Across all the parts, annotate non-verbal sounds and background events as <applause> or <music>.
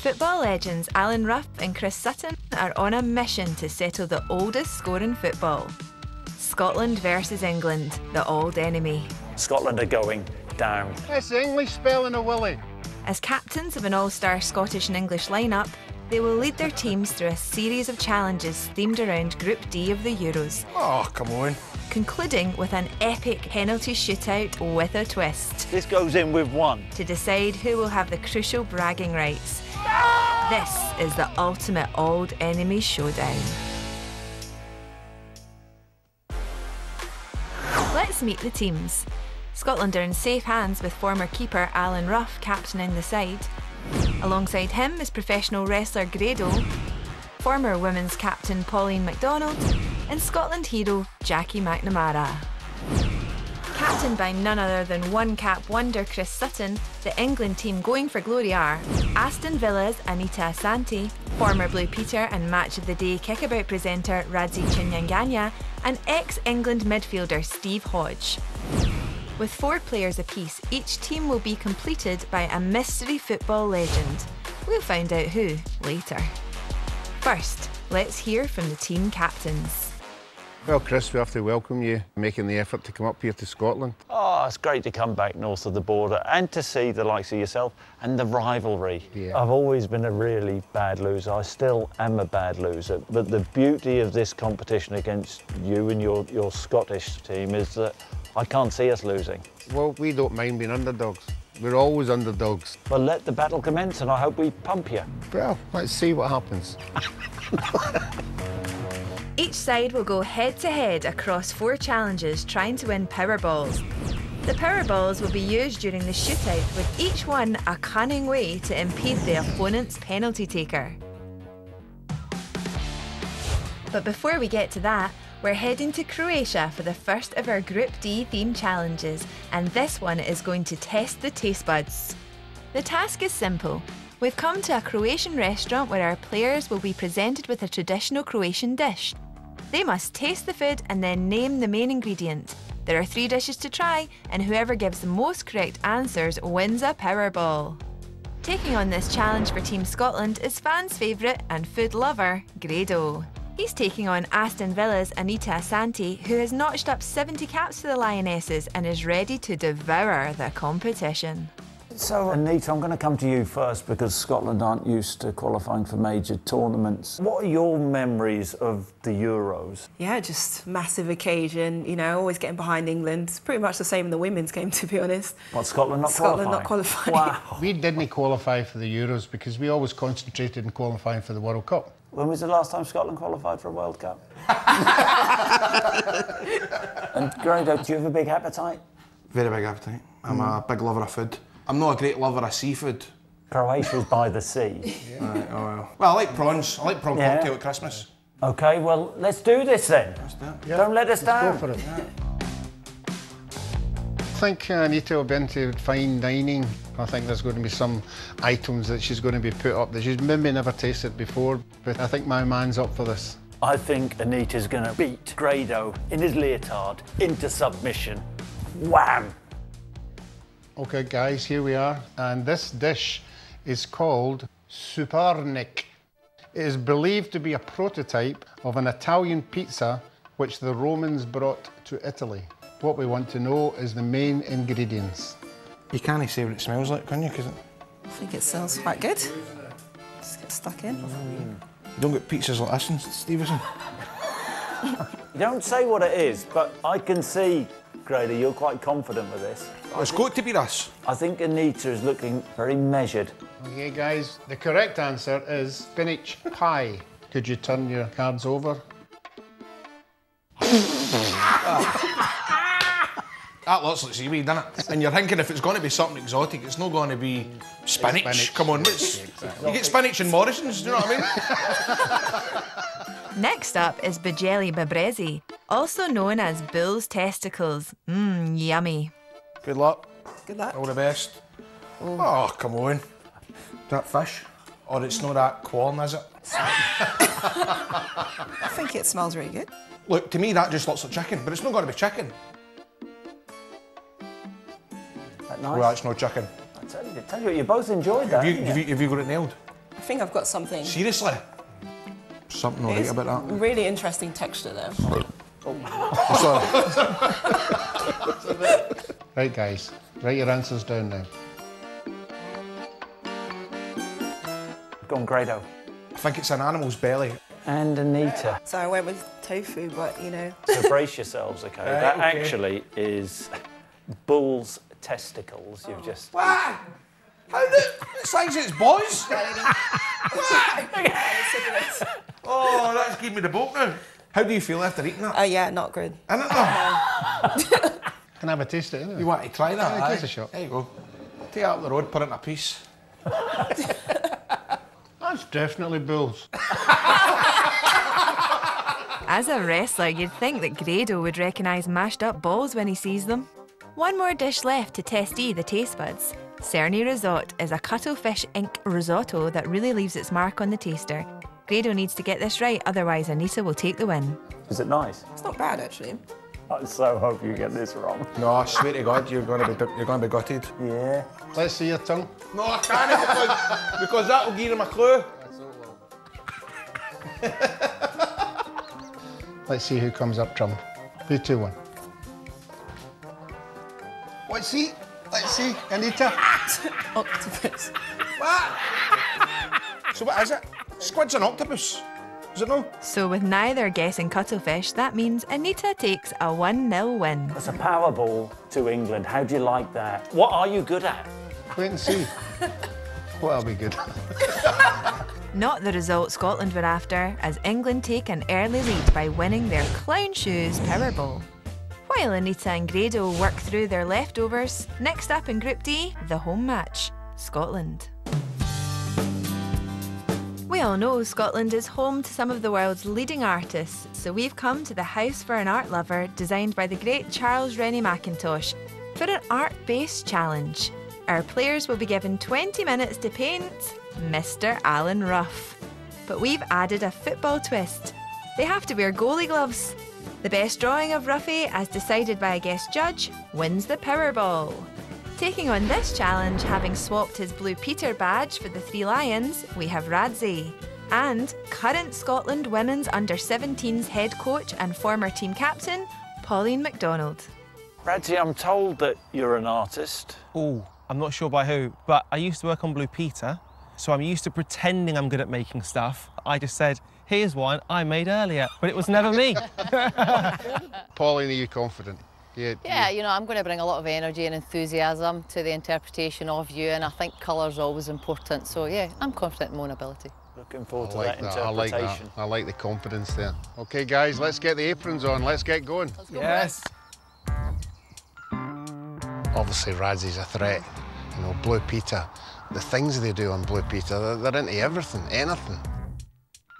Football legends Alan Rough and Chris Sutton are on a mission to settle the oldest score in football. Scotland versus England, the old enemy. Scotland are going down. It's English spelling of Willie. As captains of an all star Scottish and English lineup, they will lead their teams through a series of challenges themed around Group D of the Euros, Oh, come on. concluding with an epic penalty shootout with a twist This goes in with one. to decide who will have the crucial bragging rights. This is the ultimate old enemy showdown. Let's meet the teams. Scotland are in safe hands with former keeper Alan Rough captaining the side. Alongside him is professional wrestler Grado, former women's captain Pauline MacDonald, and Scotland hero Jackie McNamara. Captained by none other than one cap wonder Chris Sutton, the England team going for glory are Aston Villa's Anita Asante, former Blue Peter and Match of the Day kickabout presenter Radzi Chinyanganya, and ex England midfielder Steve Hodge. With four players apiece, each team will be completed by a mystery football legend. We'll find out who later. First, let's hear from the team captains. Well, Chris, we have to welcome you making the effort to come up here to Scotland. Oh, it's great to come back north of the border and to see the likes of yourself and the rivalry. Yeah. I've always been a really bad loser. I still am a bad loser. But the beauty of this competition against you and your, your Scottish team is that I can't see us losing. Well, we don't mind being underdogs. We're always underdogs. But let the battle commence and I hope we pump you. Well, let's see what happens. <laughs> Each side will go head to head across four challenges trying to win power balls. The power balls will be used during the shootout with each one a cunning way to impede the opponent's penalty taker. But before we get to that, we're heading to Croatia for the first of our Group D theme challenges, and this one is going to test the taste buds. The task is simple. We've come to a Croatian restaurant where our players will be presented with a traditional Croatian dish. They must taste the food and then name the main ingredient. There are three dishes to try, and whoever gives the most correct answers wins a Powerball. Taking on this challenge for Team Scotland is fans' favourite and food lover, Grado. He's taking on Aston Villa's Anita Asante, who has notched up 70 caps for the Lionesses and is ready to devour the competition. So, Anita, I'm going to come to you first because Scotland aren't used to qualifying for major tournaments. What are your memories of the Euros? Yeah, just massive occasion. You know, always getting behind England. It's pretty much the same in the women's game, <laughs> to be honest. What, Scotland not Scotland qualifying? not qualifying. Wow. We didn't qualify for the Euros because we always concentrated in qualifying for the World Cup. When was the last time Scotland qualified for a World Cup? <laughs> and Grado, do you have a big appetite? Very big appetite. I'm a big lover of food. I'm not a great lover of seafood. Croatia's by the sea. <laughs> Right, oh well. Well, I like prawns. I like prawn Yeah. cocktail at Christmas. Okay, well, let's do this then. Don't let us Go down. for it. I think uh, Anita will be into fine dining. I think there's going to be some items that she's going to be put up that she's maybe never tasted before. But I think my man's up for this. I think Anita's going to beat Grado in his leotard into submission. Wham! Okay, guys, here we are. And this dish is called Soparnik. It is believed to be a prototype of an Italian pizza which the Romans brought to Italy. What we want to know is the main ingredients. You can't say what it smells like, can you? Because you I think it smells quite good. Just get stuck in. You don't get pizzas like this in Stevenston. <laughs> You don't say what it is, but I can see, Grado, you're quite confident with this. It's got to be this. I think Anita is looking very measured. Okay, guys, the correct answer is spinach pie. Could you turn your cards over? <laughs> Ah, that looks like seaweed, doesn't it? And you're thinking if it's going to be something exotic, it's not going to be spinach. Spinach. Come on, it's, you get spinach in Morrison's, do you know what I mean? <laughs> Next up is Bajeli Babrezi, also known as bull's testicles. Mmm, yummy. Good luck. Good luck. All the best. Oh, oh come on. That fish? Or it's not that corn, is it? <laughs> I think it smells really good. Look, to me that just looks like chicken, but it's not going to be chicken. Nice? Well, it's not chicken. I tell you, I tell you, you both enjoyed that. Have you, have, you, have you got it nailed? I think I've got something. Seriously? Something alright about that. Really interesting texture there. Oh. Sorry. <laughs> Right, guys, write your answers down now. Gone Grado. I think it's an animal's belly. And Anita. So I went with tofu, but you know. So brace yourselves, okay? <laughs> Right, that okay. actually is bull's testicles. You've oh. just. What? How the, the size its boys? <laughs> oh, that's giving me the boat now. How do you feel after eating that? Oh yeah, not good. Isn't it though? <laughs> Can I have a taste of it? You want to try that? Yeah, give us aye? a shot. There you go. Take it up the road, put it in a piece. <laughs> That's definitely bulls. As a wrestler, you'd think that Grado would recognise mashed up balls when he sees them. One more dish left to test E the taste buds. Crni Risotto is a cuttlefish ink risotto that really leaves its mark on the taster. Grado needs to get this right, otherwise Anita will take the win. Is it nice? It's not bad actually. I so hope you get this wrong. No, I swear to God, you're going to be you're going to be gutted. Yeah. Let's see your tongue. No, I can't because, because that will give him a clue. Let's see who comes up trump. Three, two, one. Let's see. Let's see. Anita. <laughs> Octopus. What? so what is it? Squid's an octopus. Is it no? So, with neither guessing cuttlefish, that means Anita takes a 1 0 win. That's a Powerball to England. How do you like that? What are you good at? Wait and see. well, that'll be good. <laughs> Not the result Scotland were after, as England take an early lead by winning their Clown Shoes Powerball. While Anita and Grado work through their leftovers, next up in Group D, the home match Scotland. We all know Scotland is home to some of the world's leading artists, so we've come to the House for an Art Lover designed by the great Charles Rennie Mackintosh for an art based challenge. Our players will be given 20 minutes to paint Mr. Alan Rough. But we've added a football twist. They have to wear goalie gloves. The best drawing of Ruffy, as decided by a guest judge, wins the Powerball. Taking on this challenge, having swapped his Blue Peter badge for the Three Lions, we have Radzi. And current Scotland women's under 17s head coach and former team captain, Pauline MacDonald. Radzi, I'm told that you're an artist. Oh, I'm not sure by who, but I used to work on Blue Peter, so I'm used to pretending I'm good at making stuff. I just said, here's one I made earlier, but it was never me. <laughs> Pauline, are you confident? Yeah. Yeah, you know, I'm going to bring a lot of energy and enthusiasm to the interpretation of you, and I think colour's always important. So, yeah, I'm confident in my own ability. Looking forward I to like that that. I like that. I like the confidence there. Okay, guys, let's get the aprons on. Let's get going. yes. Obviously, Radzi's a threat. You know, Blue Peter, the things they do on Blue Peter, they're, they're into everything, anything.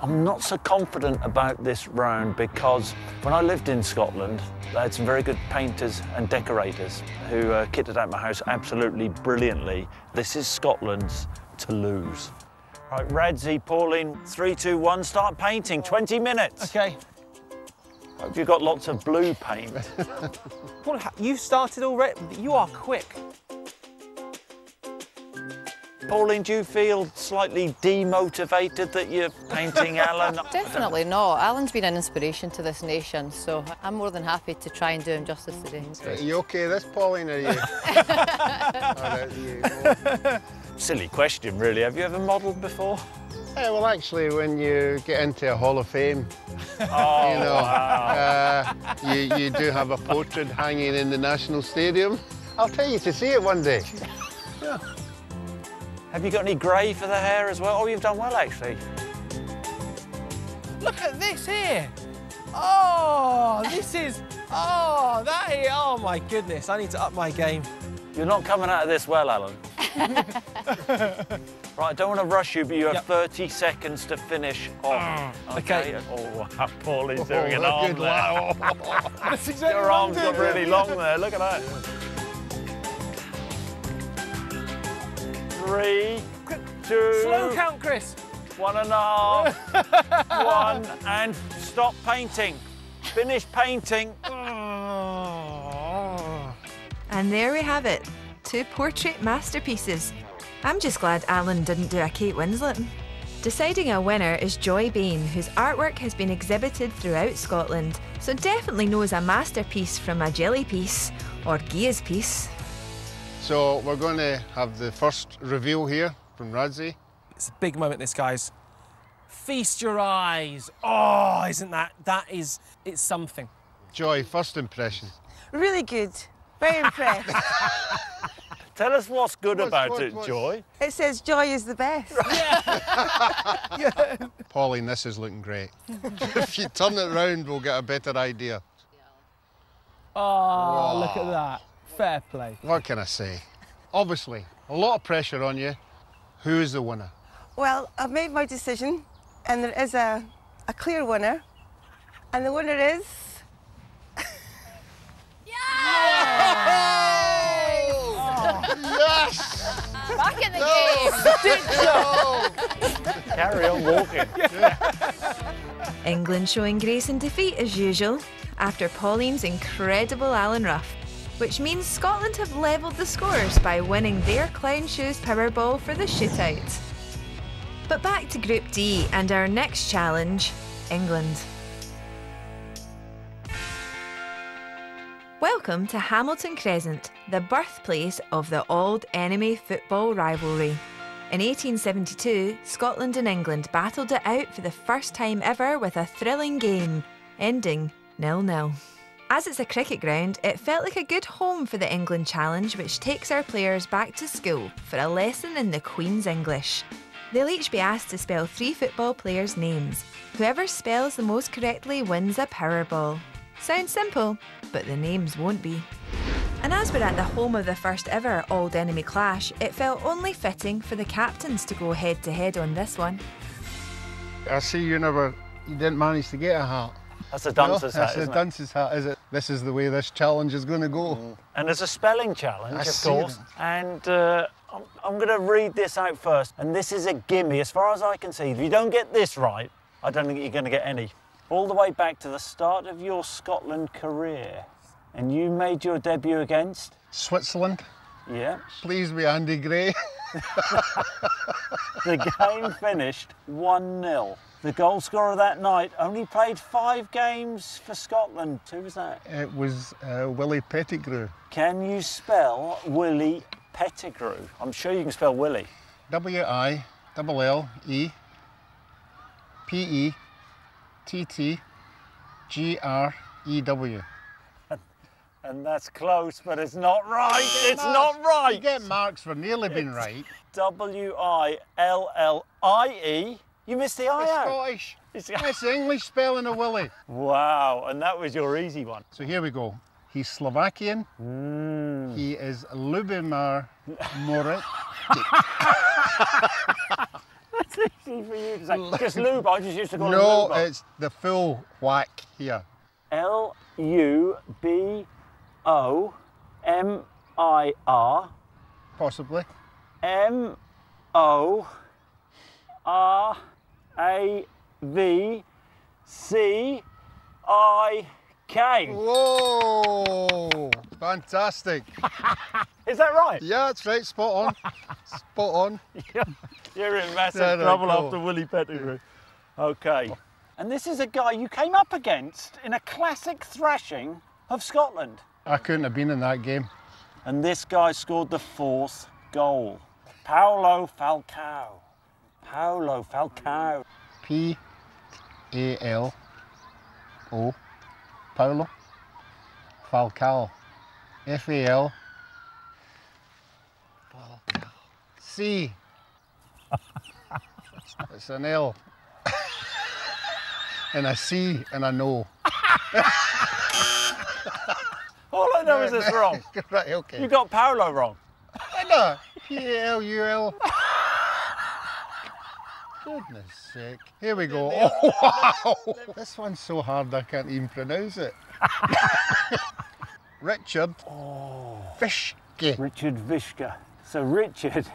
I'm not so confident about this round because when I lived in Scotland, I had some very good painters and decorators who uh, kitted out my house absolutely brilliantly. This is Scotland's to lose. Right, Radzi, Pauline, three, two, one, start painting. 20 minutes. Okay. Hope you've got lots of blue paint. <laughs> Ha- you started already. You are quick. Pauline, do you feel slightly demotivated that you're painting <laughs> Alan? Definitely not. Alan's been an inspiration to this nation, so I'm more than happy to try and do him justice today. Are you okay this, Pauline? Are you? <laughs> All right, you- Silly question, really. Have you ever modelled before? Yeah, well, actually, when you get into a Hall of Fame, <laughs> Oh, you know, uh, you, you do have a portrait hanging in the National Stadium. I'll tell you to see it one day. Have you got any grey for the hair as well? Oh, you've done well, actually. Look at this here. Oh, this is. Oh, that is. Oh my goodness. I need to up my game. You're not coming out of this well, Alan. <laughs> right, I don't want to rush you, but you have Yep. 30 seconds to finish off. Mm, okay. Oh, wow, <laughs> Paul is doing an Oh, arm good there. lad. That's exactly Your arms got really long there. Look at that. Three, two, Slow count, Chris. one and a half, <laughs> one, and stop painting. Finish painting. <laughs> And there we have it two portrait masterpieces. I'm just glad Alan didn't do a Kate Winslet. Deciding a winner is Joy Bain, whose artwork has been exhibited throughout Scotland, so definitely knows a masterpiece from a jelly piece or Gia's piece. So we're going to have the first reveal here from Radzi. It's a big moment, this, guys. Feast your eyes. Oh, isn't that, that is, it's something. Joy, first impression. Really good. Very impressed. <laughs> Tell us what's good What's- about what- it, what's- Joy. it says joy is the best. Yeah. <laughs> Pauline, this is looking great. <laughs> if you turn it round, we'll get a better idea. Oh, look at that. Fair play. What can I say? Obviously, a lot of pressure on you. Who is the winner? Well, I've made my decision, and there is a, a clear winner. And the winner is. <laughs> Yes! Back in the game. Carry on walking. England showing grace in defeat as usual, after Pauline's incredible Alan Rough, which means Scotland have levelled the scores by winning their clown shoes Powerball for the shootout. But back to Group D and our next challenge England. Welcome to Hamilton Crescent, the birthplace of the old enemy football rivalry. In 1872, Scotland and England battled it out for the first time ever with a thrilling game, ending nil-nil. As it's a cricket ground, it felt like a good home for the England Challenge, which takes our players back to school for a lesson in the Queen's English. They'll each be asked to spell three football players' names. Whoever spells the most correctly wins a Powerball. Sounds simple, but the names won't be. And as we're at the home of the first ever Old Enemy clash, it felt only fitting for the captains to go head to head on this one. I see you never, you didn't manage to get a hat. That's a No, dunce's hat, That's a isn't it? dunce's hat, is it? This is the way this challenge is going to go. And there's a spelling challenge, I of course. And uh, I'm, I'm going to read this out first. And this is a gimme, as far as I can see. If you don't get this right, I don't think you're going to get any. All the way back to the start of your Scotland career. And you made your debut against? Switzerland, Yeah. please be Andy Gray. <laughs> The game finished 1 0. The goal scorer that night only played five games for Scotland. Who was that? it was uh, Willie Pettigrew. Can you spell Willie Pettigrew? I'm sure you can spell Willie. W I double L E P E T T G R E W. <laughs> And that's close, but it's not right. It's not right. You get marks for nearly being right. W I L L I E. You missed the I It's. Scottish. It's- It's the English spelling of Willie. Wow, and that was your easy one. So here we go. He's Slovakian. Mm. He is Lubomir Morit. That's easy for you to say. Just lube. I just used to call No, lube. it's the full whack here. L U B O M I R Possibly. M O R A V C I K. Whoa! Fantastic. Is that right? Yeah, that's right. Spot on. Spot on. <laughs> You're in massive Yeah, no, trouble cool. after Willie Pettigrew. Okay. And this is a guy you came up against in a classic thrashing of Scotland. I couldn't have been in that game. And this guy scored the fourth goal. Paulo Falcao. Paulo Falcao. P A L O Paulo Falcao F A L C <laughs> It's an L <laughs> and a C and a no. <laughs> All I know is it's wrong. right, okay. You got Paulo wrong. No, P A L U L. Goodness sake. Here we go. Oh, <laughs> wow. <laughs> This one's so hard I can't even pronounce it. <laughs> Richard Witschge. Richard Witschge. So Richard,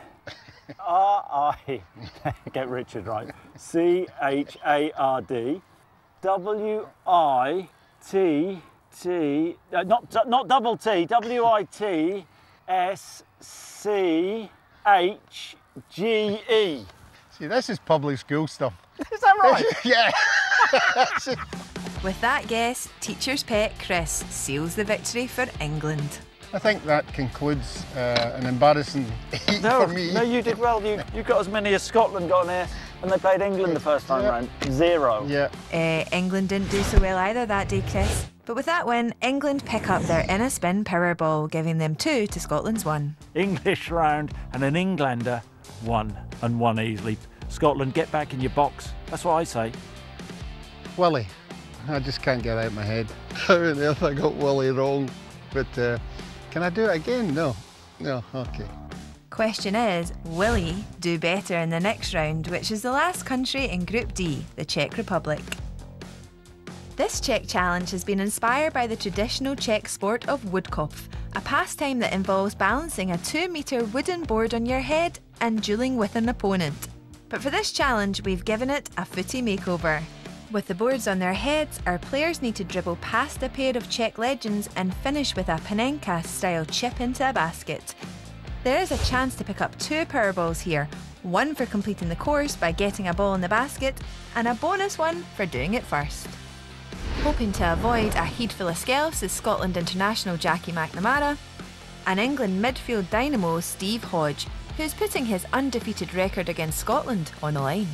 R I, get Richard right, C H A R D, W I T T, uh, not, not double T, W I T S C H G E. See, this is public school stuff. <laughs> Is that right? <laughs> yeah. <laughs> With that guess, teacher's pet Chris seals the victory for England. I think that concludes uh, an embarrassing heat No, for me. no, you did well. You, you got as many as Scotland got in here, and they played England the first time Yeah. round. Zero. Yeah. Uh, England didn't do so well either that day, Chris. But with that win, England pick up their inner spin Powerball, giving them two to Scotland's one. English round and an Englander won and one easily. Scotland, get back in your box. That's what I say. Willie. I just can't get out of my head. How on earth I got Willie wrong? But uh, can I do it again? No. No, okay. Question is, will he do better in the next round, which is the last country in Group D, the Czech Republic? This Czech challenge has been inspired by the traditional Czech sport of woodkopf, a pastime that involves balancing a two metre wooden board on your head and dueling with an opponent. But for this challenge, we've given it a footy makeover. With the boards on their heads, our players need to dribble past a pair of Czech legends and finish with a Panenka style chip into a basket. There is a chance to pick up two Powerballs here one for completing the course by getting a ball in the basket, and a bonus one for doing it first. Hoping to avoid a head full of skelfs is Scotland international Jackie McNamara, and England midfield dynamo Steve Hodge, who's putting his undefeated record against Scotland on the line.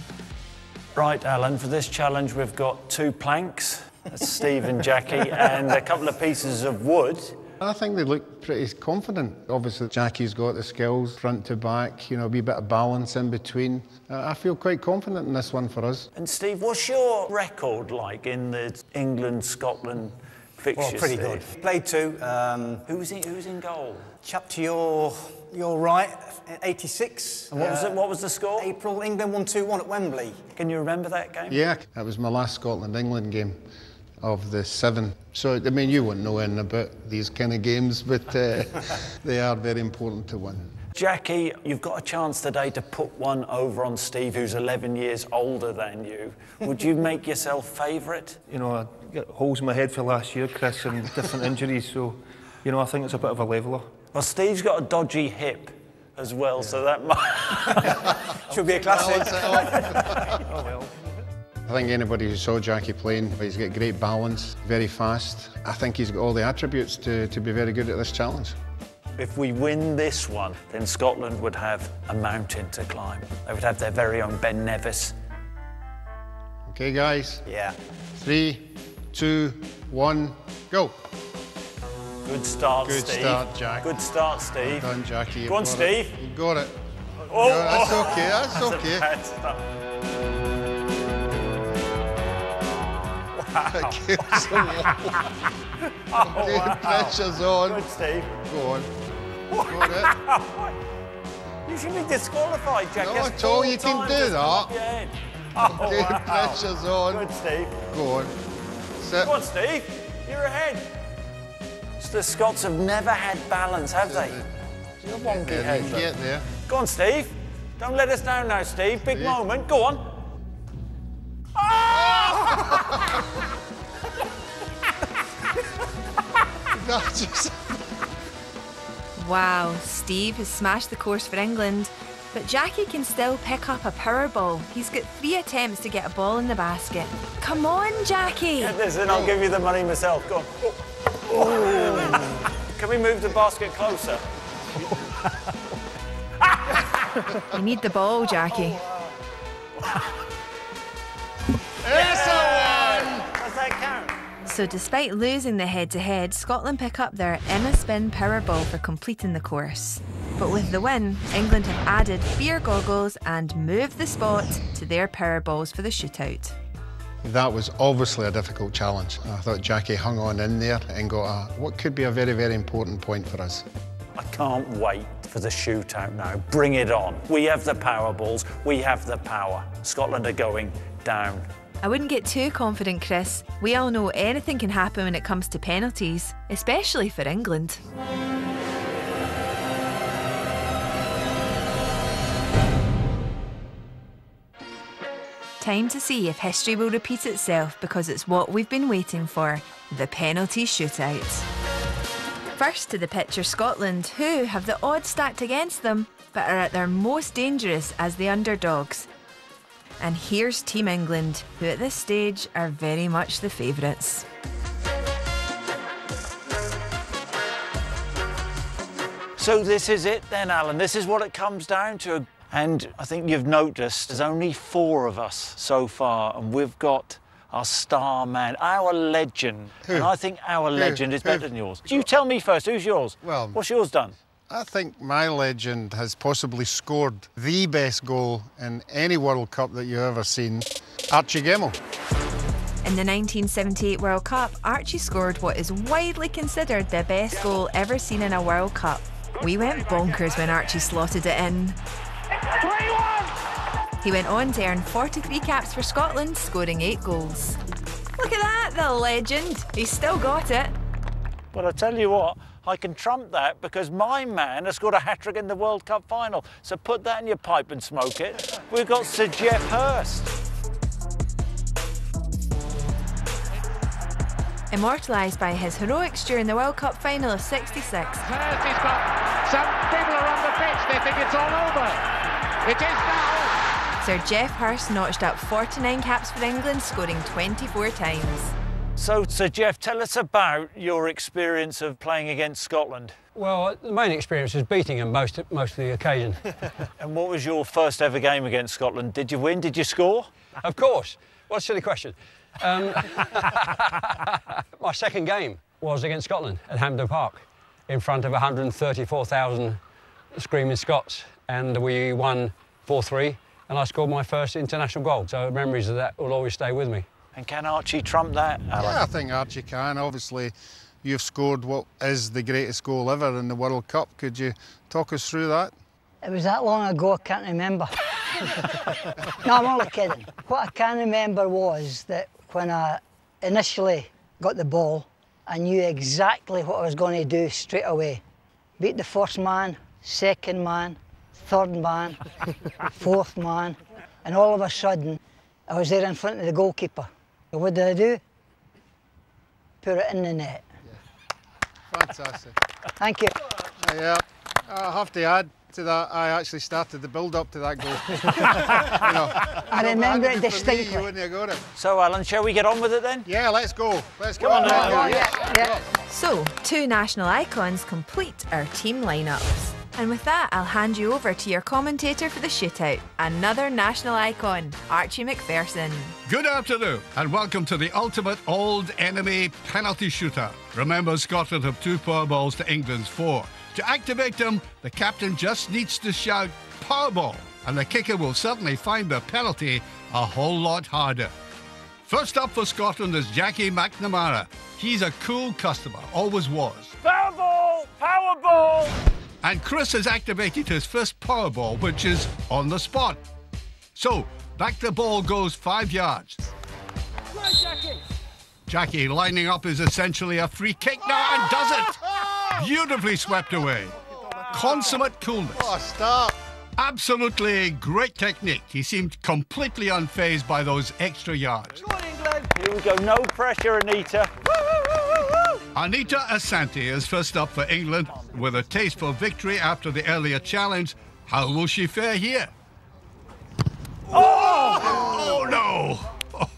Right, Alan, for this challenge, we've got two planks. That's Steve and Jackie, and a couple of pieces of wood. I think they look pretty confident. Obviously, Jackie's got the skills front to back, you know, be a wee bit of balance in between. Uh, I feel quite confident in this one for us. And Steve, what's your record like in the England Scotland fixtures? Well, pretty Steve? good. Played two. Um, Who's in, who's in goal? chap to your, your right, 86. And what was Uh, it? What was the score? April, England 1 2 1 at Wembley. Can you remember that game? Yeah, that was my last Scotland England game of the seven. So, I mean, you wouldn't know anything about these kind of games, but uh, <laughs> they are very important to win. Jackie, you've got a chance today to put one over on Steve, who's 11 years older than you. Would you make yourself favourite? You know, I got holes in my head for last year, Chris, and different <laughs> injuries, so, you know, I think it's a bit of a leveller. Well, Steve's got a dodgy hip as well, so that might. <laughs> Should be a classic. <laughs> Oh, I think anybody who saw Jackie playing, he's got great balance, very fast. I think he's got all the attributes to, to be very good at this challenge. If we win this one, then Scotland would have a mountain to climb. They would have their very own Ben Nevis. Okay, guys? Yeah. Three, two, one, go. Good start, Good Steve. Good start, Jack. Good start, Steve. Done, Jackie. you've Go on, got it. Steve. You got it. Oh, No, that's oh. okay, that's a okay. bad start. <laughs> Gives. <laughs> Oh, wow. pressure's on. Good, Steve. Go on. <laughs> Got You should be disqualified, Jack. No, That's at all, you can do that. Oh, it. Wow. pressure's on. Good, Steve. Go on. Sit. Go on, Steve. You're ahead. The Scots have never had balance, have they? You're wonky There, head. get there. Go on, Steve. Don't let us down now, Steve. Big Yeah. moment. Go on. <laughs> That just- Wow, Steve has smashed the course for England, but Jackie can still pick up a power ball. He's got three attempts to get a ball in the basket. Come on, Jackie! Get this in, I'll give you the money myself. Go on. Oh. <laughs> Can we move the basket closer? <laughs> You need the ball, Jackie. Does that count? So, despite losing the head to head, Scotland pick up their Inna Spin Powerball for completing the course. But with the win, England have added beer goggles and moved the spot to their Powerballs for the shootout. That was obviously a difficult challenge. I thought Jackie hung on in there and got a, what could be a very, very important point for us. I can't wait for the shootout now. Bring it on. We have the power balls. We have the power. Scotland are going down. I wouldn't get too confident, Chris. We all know anything can happen when it comes to penalties, especially for England. Time to see if history will repeat itself because it's what we've been waiting for the penalty shootout. First to the pitch are Scotland, who have the odds stacked against them but are at their most dangerous as the underdogs. And here's Team England, who at this stage are very much the favourites. So this is it then, Alan. This is what it comes down to. And I think you've noticed there's only four of us so far, and we've got our star man, our legend. Who? And I think our Who? legend is Who? better than yours. Do You tell me first, who's yours? Well- What's yours done? I think my legend has possibly scored the best goal in any World Cup that you've ever seen. Archie Gemmill. In the 1978 World Cup, Archie scored what is widely considered the best goal ever seen in a World Cup. We went bonkers when Archie slotted it in. He went on to earn 43 caps for Scotland, scoring eight goals. Look at that, the legend. He's still got it. Well, I tell you what, I can trump that because my man has scored a hat trick in the World Cup final. So put that in your pipe and smoke it. We've got Sir Geoff Hurst. Immortalised by his heroics during the World Cup final of 66. Hurst has got some people are on the pitch. They think it's all over. It is now. Sir Geoff Hurst notched up 49 caps for England, scoring 24 times. So, Sir Geoff, tell us about your experience of playing against Scotland. Well, the main experience is beating them most, most of the occasion. <laughs> And what was your first ever game against Scotland? Did you win? Did you score? of course. What a silly question. Um, <laughs> my second game was against Scotland at Hampden Park in front of 134,000 screaming Scots. And we won 4 3, and I scored my first international goal. So memories of that will always stay with me. And can Archie trump that, Alan? Yeah, I think Archie can. Obviously, you've scored what is the greatest goal ever in the World Cup. Could you talk us through that? It was that long ago, I can't remember. <laughs> no, I'm only kidding. What I can remember was that when I initially got the ball, I knew exactly what I was going to do straight away. Beat the first man, second man, third man, <laughs> fourth man, and all of a sudden, I was there in front of the goalkeeper. So what did I do? Put it in the net. Fantastic. Thank you. Uh, yeah, I have to add to that, I actually started the build up to that goal. <laughs> you know, I remember it been for me, distinctly. You wouldn't have got it. So, Alan, shall we get on with it then? Yeah, let's go. Let's go. Come on, Let's then. Yeah, yeah. So, two national icons complete our team lineups. And with that, I'll hand you over to your commentator for the shootout, another national icon, Archie Macpherson. Good afternoon, and welcome to the ultimate old enemy penalty shooter. Remember, Scotland have two power balls to England's four. To activate them, the captain just needs to shout powerball, and the kicker will certainly find the penalty a whole lot harder. First up for Scotland is Jackie McNamara. He's a cool customer, always was. Powerball! Powerball! And Chris has activated his first Powerball, which is on the spot. So, back the ball goes five yards. Jackie lining up is essentially a free kick now and does it! <laughs> Beautifully swept away. Consummate coolness. Oh, start. Absolutely great technique. He seemed completely unfazed by those extra yards. Here we go, no pressure, Anita. Anita Asante is first up for England with a taste for victory after the earlier challenge. How will she fare here? Oh, oh no! Oh,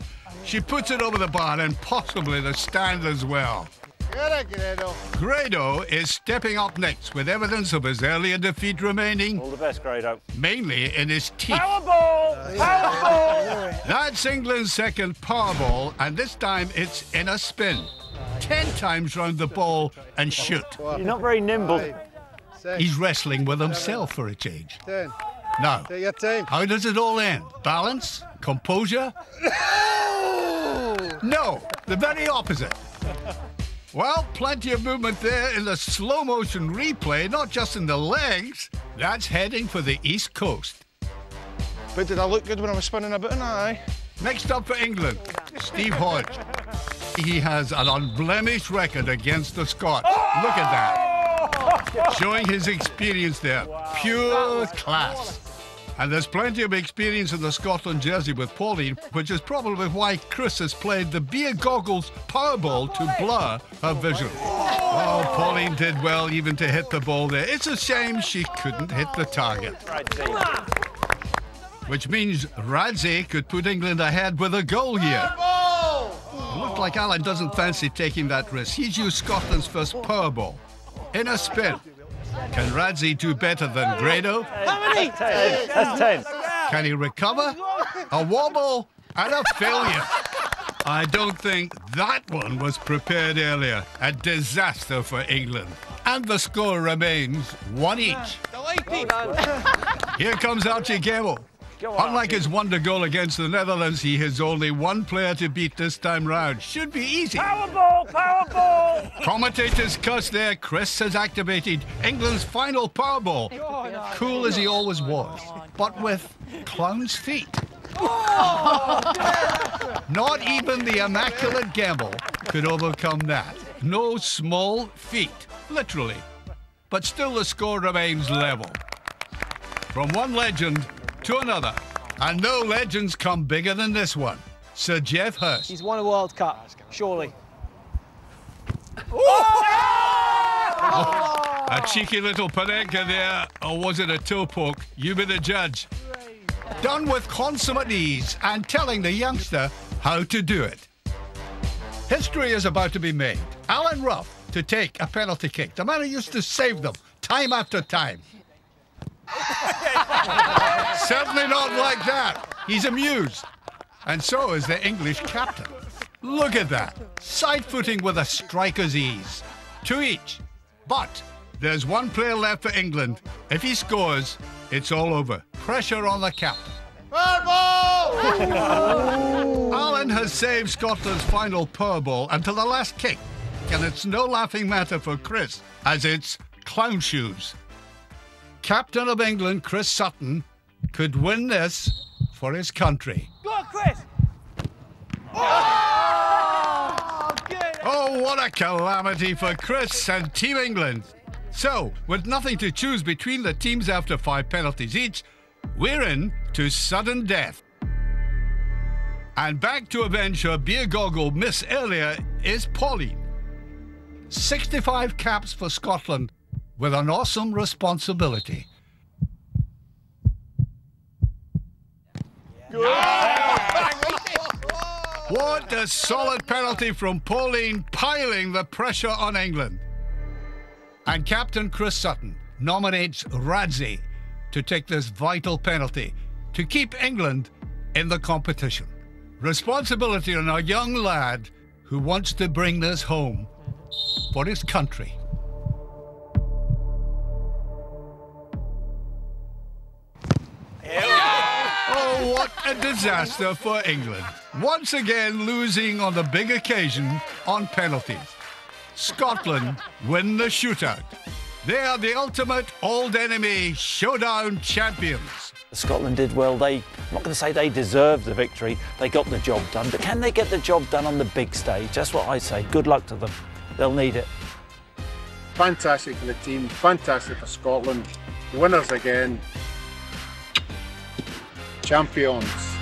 she puts it over the bar and possibly the stand as well. Get Grado. Grado is stepping up next with evidence of his earlier defeat remaining, All the best, Grado. mainly in his teeth. Powerball! Powerball! That's England's second Powerball, and this time it's in a spin. Ten times round the ball and shoot. You're not very nimble. He's wrestling with himself for a change. ten. Now, Take your time. how does it all end? Balance? Composure? No, the very opposite. Well, plenty of movement there in the slow motion replay, not just in the legs. That's heading for the East Coast. But did I look good when I was spinning about in that, aye? Next up for England, Steve Hodge. He has an unblemished record against the Scots. Look at that. Showing his experience there. Pure class. And there's plenty of experience in the Scotland jersey with Pauline, which is probably why Chris has played the beer goggles Powerball to blur her vision. Oh, Pauline did well even to hit the ball there. It's a shame she couldn't hit the target. Which means Radzi could put England ahead with a goal here. It looked like Alan doesn't fancy taking that risk. He's used Scotland's first power ball. In a spin. Can Radzi do better than Grado? How many? Ten. That's ten. Can he recover? A wobble and a failure. I don't think that one was prepared earlier. A disaster for England. And the score remains one each. Here comes Archie Gemmill. Unlike his wonder goal against the Netherlands, he has only one player to beat this time round. Should be easy. Powerball, Powerball. Commentators cuss there. Chris has activated England's final Powerball. Cool as he always was, but with clown's feet. Oh, Not even the immaculate Gemmill could overcome that. No small feat, literally. But still the score remains level. From one legend to another. And no legends come bigger than this one. Sir Geoff Hurst. He's won a World Cup, surely. A cheeky little panenka there, or was it a toe poke? You be the judge. Done with consummate ease and telling the youngster how to do it. History is about to be made. Alan Rough to take a penalty kick. The man who used to save them time after time. <laughs> Certainly not like that. He's amused. And so is the English captain. Look at that. Side footing with a striker's ease. Two each. But there's one player left for England. If he scores, it's all over. Pressure on the captain. Purple! <laughs> Alan has saved Scotland's final ball until the last kick. And it's no laughing matter for Chris, as it's clown shoes. Captain of England, Chris Sutton, could win this for his country. Go on, Chris! Oh, oh, what a calamity for Chris and Team England. So, with nothing to choose between the teams after five penalties each, we're in to sudden death. And back to avenge her beer goggle miss earlier is Pauline. 65 caps for Scotland with an awesome responsibility. What a solid penalty from Pauline, piling the pressure on England. And Captain Chris Sutton nominates Radzi to take this vital penalty to keep England in the competition. Responsibility on a young lad who wants to bring this home for his country. Oh, what a disaster for England. Once again losing on the big occasion on penalties. Scotland win the shootout. They are the ultimate old enemy showdown champions. Scotland did well. They, I'm not going to say they deserved the victory. They got the job done. But can they get the job done on the big stage? That's what I say. Good luck to them. They'll need it. Fantastic for the team, fantastic for Scotland. Winners again champions.